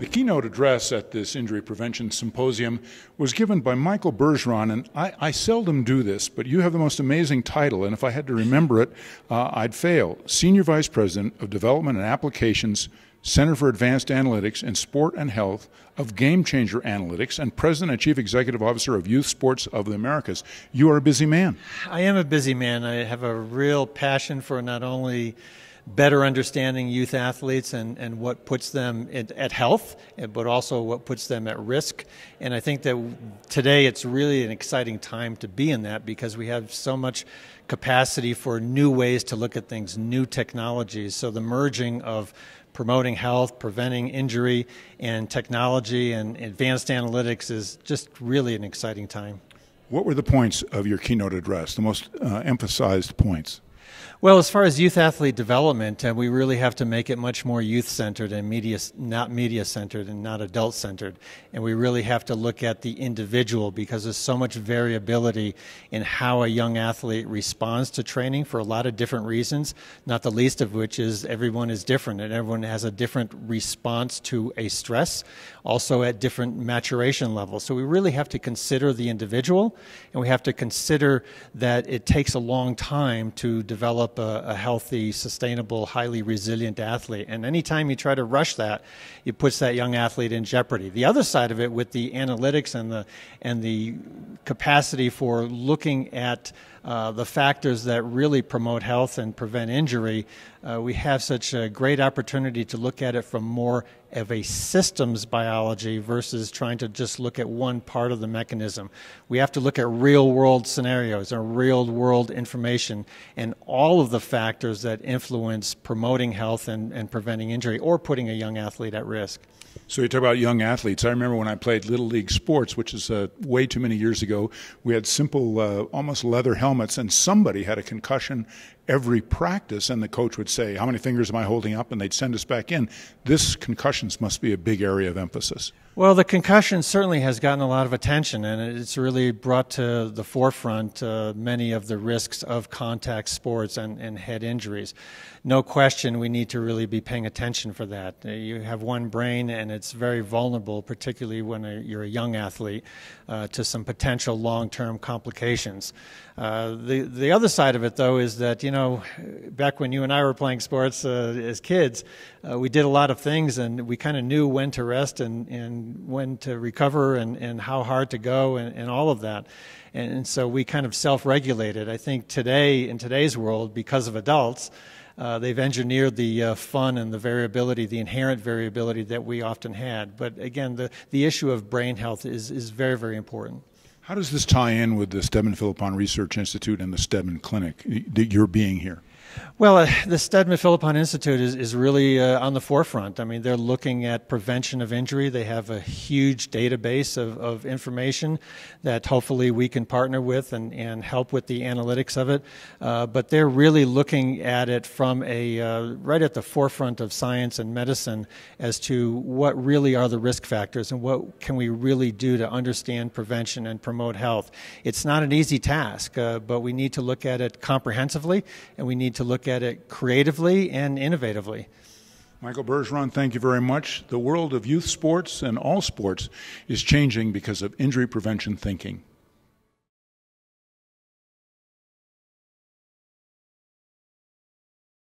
The keynote address at this injury prevention symposium was given by Michael Bergeron, and I, I, seldom do this, but you have the most amazing title, and if I had to remember it, uh, I'd fail. Senior Vice President of Development and Applications, Center for Advanced Analytics in Sport and Health of Game Changer Analytics, and President and Chief Executive Officer of Youth Sports of the Americas. You are a busy man. I am a busy man. I have a real passion for not only better understanding youth athletes and, and what puts them at, health, but also what puts them at risk. And I think that today it's really an exciting time to be in that because we have so much capacity for new ways to look at things, new technologies. So the merging of promoting health, preventing injury, and technology and advanced analytics is just really an exciting time. What were the points of your keynote address, the most uh, emphasized points? Well, as far as youth athlete development, uh, we really have to make it much more youth centered and media, not media centered and not adult centered. And we really have to look at the individual because there's so much variability in how a young athlete responds to training for a lot of different reasons, not the least of which is everyone is different and everyone has a different response to a stress, also at different maturation levels. So we really have to consider the individual and we have to consider that it takes a long time to develop a, a, healthy, sustainable, highly resilient athlete. And anytime you try to rush that, it puts that young athlete in jeopardy. The other side of it, with the analytics and the and the capacity for looking at uh, the factors that really promote health and prevent injury, uh, we have such a great opportunity to look at it from more of a systems biology versus trying to just look at one part of the mechanism. We have to look at real world scenarios and real world information and all of the factors that influence promoting health and, and preventing injury or putting a young athlete at risk. So you talk about young athletes. I remember when I played little league sports, which is uh, way too many years ago. We had simple, uh, almost leather helmets, and somebody had a concussion every practice, and the coach would say, "How many fingers am I holding up?" and they'd send us back in. This concussions must be a big area of emphasis. Well, the concussion certainly has gotten a lot of attention, and it's really brought to the forefront uh, many of the risks of contact sports and, and, head injuries. No question, we need to really be paying attention for that. Uh, you have one brain, and it's very vulnerable, particularly when a, you're a young athlete, uh, to some potential long-term complications. Uh, the the other side of it, though, is that you know, back when you and I were playing sports uh, as kids, uh, we did a lot of things, and we kind of knew when to rest and and when to recover and, and how hard to go and, and all of that. And, and so we kind of self regulated. I think today, in today's world, because of adults, uh, they've engineered the uh, fun and the variability, the inherent variability that we often had. But again, the, the issue of brain health is, is very, very important. How does this tie in with the Steadman Philippon Research Institute and the Steadman Clinic, that you're being here? Well, uh, the Steadman Philippon Institute is, is really uh, on the forefront. I mean, they're looking at prevention of injury. They have a huge database of, of information that hopefully we can partner with and, and help with the analytics of it. Uh, but they're really looking at it from a uh, right at the forefront of science and medicine as to what really are the risk factors and what can we really do to understand prevention and promote health. It's not an easy task, uh, but we need to look at it comprehensively and we need look at it creatively and innovatively. Michael Bergeron, thank you very much. The world of youth sports and all sports is changing because of injury prevention thinking.